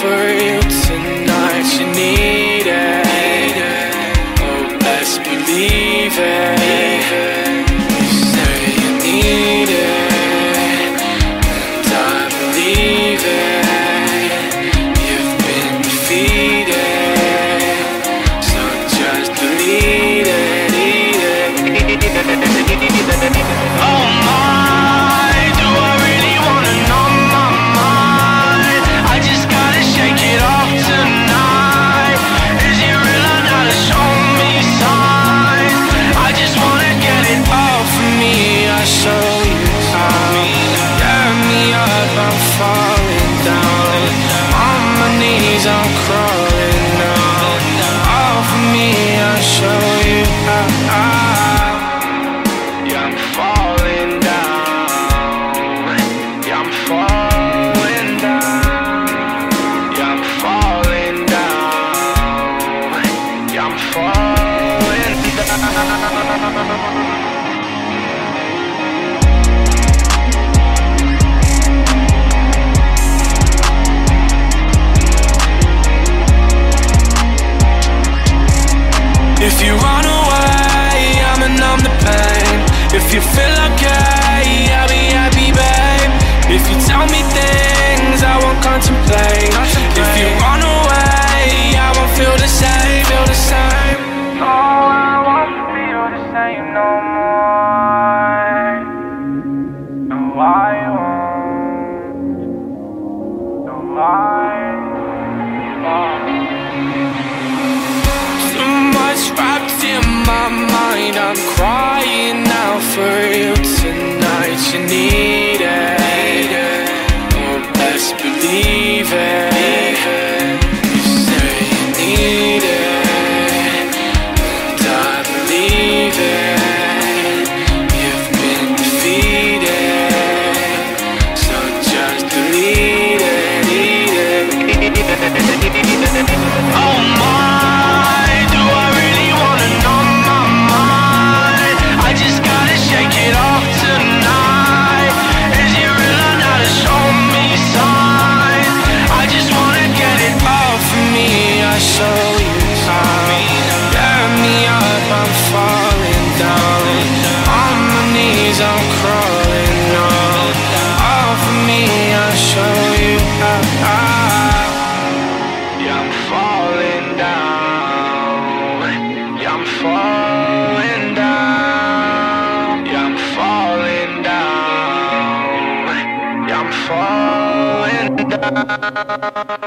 for you tonight. You need it. Oh, best believe it. If you feel okay, I'll be happy, babe. If you tell me things I won't contemplate. If you run away, I won't feel the same. Feel the same. No, I won't feel the same no more. No, I won't. No, I won't. Too much wrapped in my mind. I'm crying for you tonight. You need I'm crawling now. Off of me, I'll show you how. Yeah, I'm falling down. Yeah, I'm falling down. Yeah, I'm falling down. Yeah, I'm falling down.